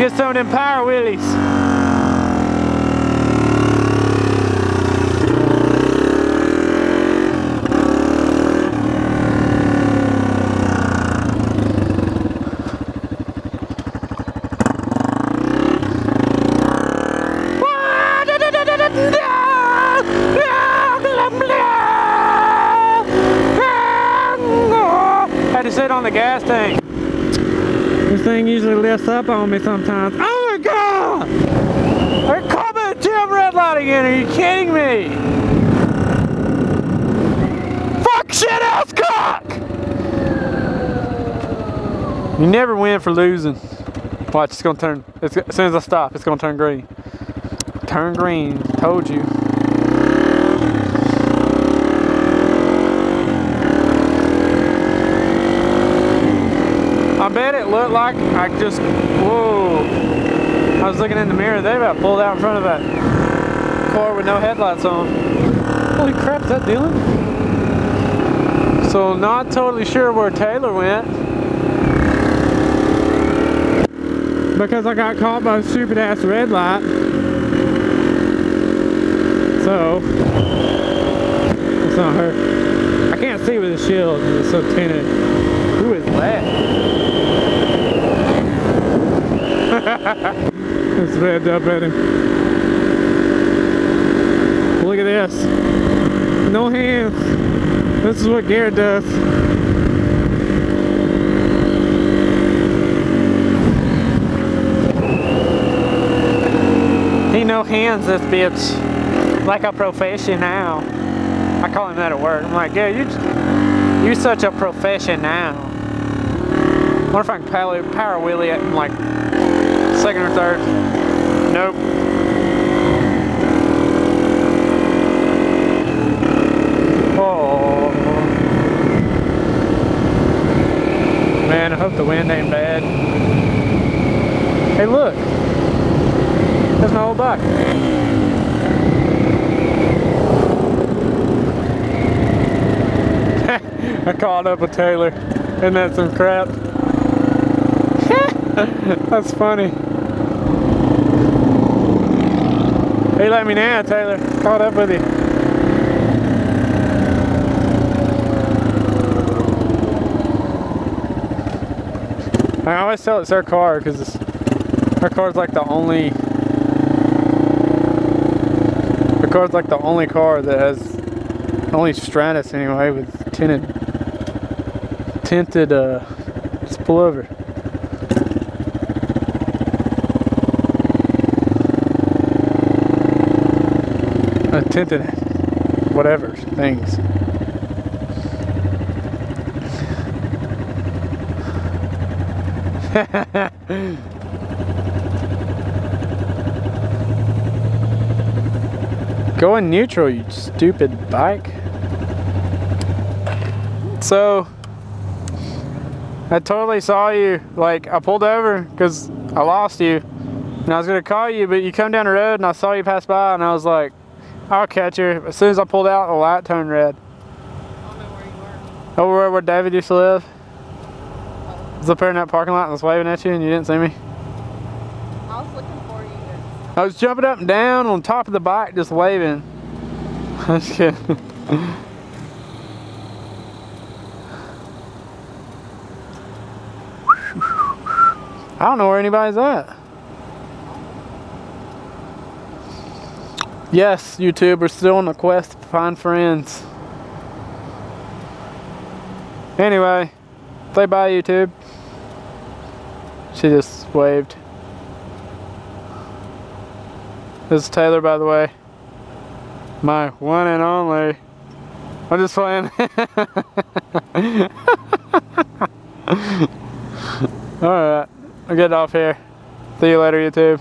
Get some of them power wheelies. Sit on the gas tank. This thing usually lifts up on me sometimes. Oh my god! They're coming! Jim red light again, are you kidding me? Fuck shit ass cock! You never win for losing. Watch, it's gonna turn, it's, as soon as I stop, it's gonna turn green. Turn green, told you. I bet it looked like I just, whoa. I was looking in the mirror, they about pulled out in front of that car with no headlights on. Holy crap, is that Dylan? So not totally sure where Taylor went. Because I got caught by a stupid ass red light. So, it's not her. I can't see with the shield, it's so tinted. Who is that? Revved up at him. Look at this. No hands. This is what Garrett does. He no hands this bitch like a professional. I call him that at work. I'm like, yeah, you you're such a professional. I wonder if I can power, power wheelie it in like second or third. Nope. Oh. Man, I hope the wind ain't bad. Hey, look. That's my old bike. I caught up with Taylor. Isn't that some crap? That's funny. He let me now, Taylor. Caught up with you. I always tell it's our car because her car's like the only. Her car's like the only car that has, only Stratus anyway, with tinted, tinted uh, spillover. Tinted whatever things. Go in neutral, you stupid bike. So, I totally saw you. Like, I pulled over because I lost you. And I was going to call you, but you come down the road and I saw you pass by and I was like, I'll catch her. As soon as I pulled out, the light turned red. Over where David used to live. I was up there in that parking lot and was waving at you and you didn't see me. I was looking for you. I was jumping up and down on top of the bike just waving. I'm just kidding. I don't know where anybody's at. Yes, YouTube, we're still on the quest to find friends. Anyway, say bye, YouTube. She just waved. This is Taylor, by the way. My one and only. I'm just playing. Alright, I'll get off here. See you later, YouTube.